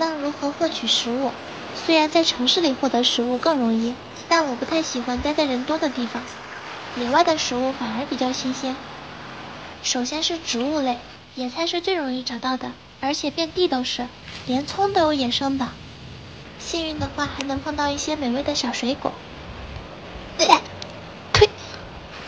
浪如何获取食物。虽然在城市里获得食物更容易，但我不太喜欢待在人多的地方。野外的食物反而比较新鲜。首先是植物类，野菜是最容易找到的，而且遍地都是，连葱都有野生的。幸运的话还能碰到一些美味的小水果。呸！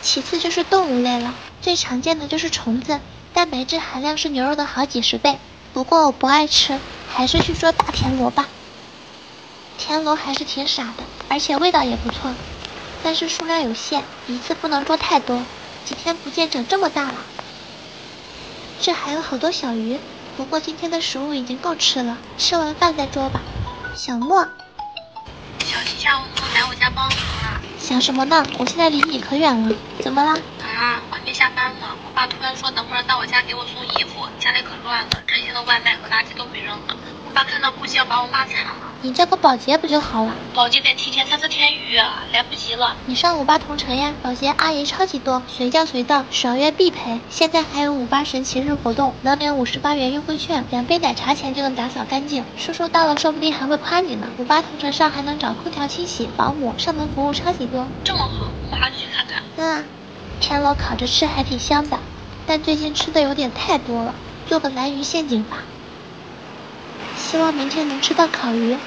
其次就是动物类了，最常见的就是虫子，蛋白质含量是牛肉的好几十倍。不过我不爱吃，还是去说大田螺吧。田螺还是挺傻的，而且味道也不错，但是数量有限，一次不能捉太多。几天不见，长这么大了。这还有好多小鱼，不过今天的食物已经够吃了，吃完饭再捉吧。小莫，小七下午能来我家帮忙啊？想什么呢？我现在离你可远了，怎么了？啊，快别下班了，我爸突然说等会儿到我家给我送衣服，家里可乱了，这些的外卖和垃圾都没扔呢。我爸看到估计要把我骂惨了。你叫个保洁不就好了？保洁得提前三四天预约，来不及了。你上五八同城呀，保洁阿姨超级多，随叫随到，爽约必赔。现在还有五八神奇日活动，能领五十八元优惠券，两杯奶茶钱就能打扫干净。叔叔到了，说不定还会夸你呢。五八同城上还能找空调清洗、保姆，上门服务超级多。这么好，我马上去看看。嗯，田螺烤着吃还挺香的，但最近吃的有点太多了，做个蓝鱼陷阱吧。希望明天能吃到烤鱼。